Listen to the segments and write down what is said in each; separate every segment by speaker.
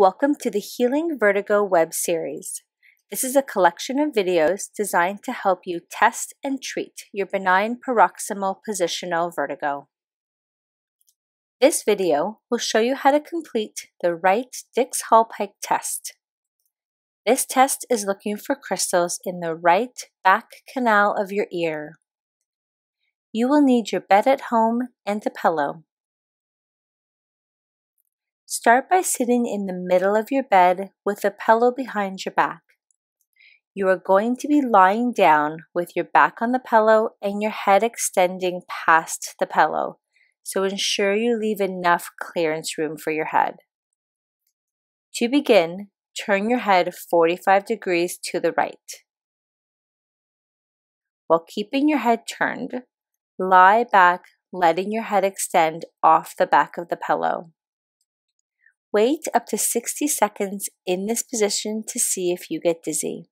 Speaker 1: Welcome to the Healing Vertigo web series. This is a collection of videos designed to help you test and treat your benign paroxysmal positional vertigo. This video will show you how to complete the right Dix-Hallpike test. This test is looking for crystals in the right back canal of your ear. You will need your bed at home and a pillow. Start by sitting in the middle of your bed with a pillow behind your back. You are going to be lying down with your back on the pillow and your head extending past the pillow, so ensure you leave enough clearance room for your head. To begin, turn your head 45 degrees to the right. While keeping your head turned, lie back, letting your head extend off the back of the pillow. Wait up to 60 seconds in this position to see if you get dizzy.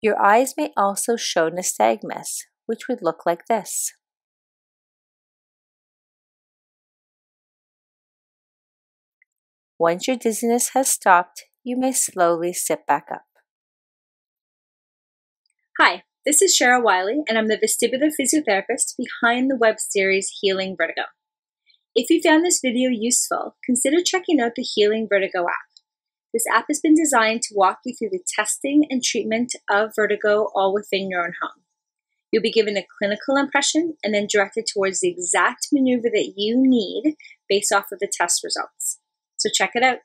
Speaker 1: Your eyes may also show nystagmus, which would look like this. Once your dizziness has stopped, you may slowly sit back up.
Speaker 2: Hi, this is Cheryl Wiley, and I'm the vestibular physiotherapist behind the web series Healing Vertigo. If you found this video useful, consider checking out the Healing Vertigo app. This app has been designed to walk you through the testing and treatment of vertigo all within your own home. You'll be given a clinical impression and then directed towards the exact maneuver that you need based off of the test results. So check it out.